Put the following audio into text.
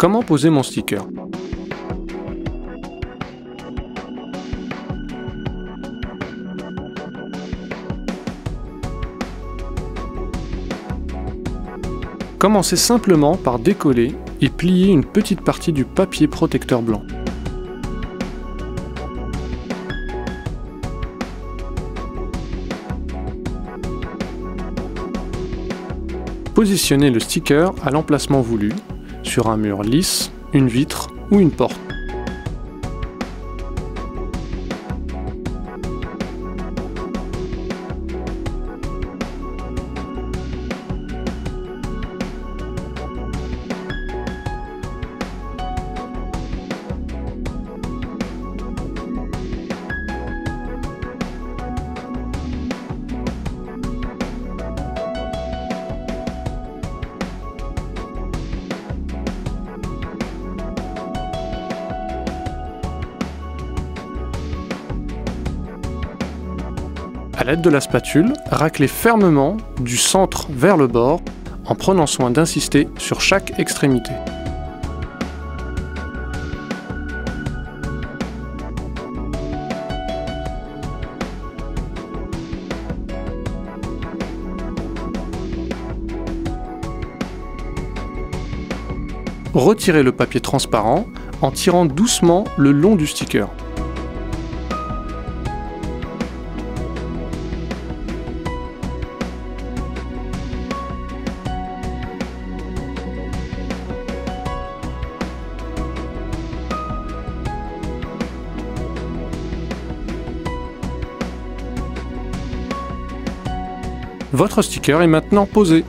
Comment poser mon sticker? Commencez simplement par décoller et plier une petite partie du papier protecteur blanc. Positionnez le sticker à l'emplacement voulu, sur un mur lisse, une vitre ou une porte. A l'aide de la spatule, raclez fermement du centre vers le bord en prenant soin d'insister sur chaque extrémité. Retirez le papier transparent en tirant doucement le long du sticker. Votre sticker est maintenant posé.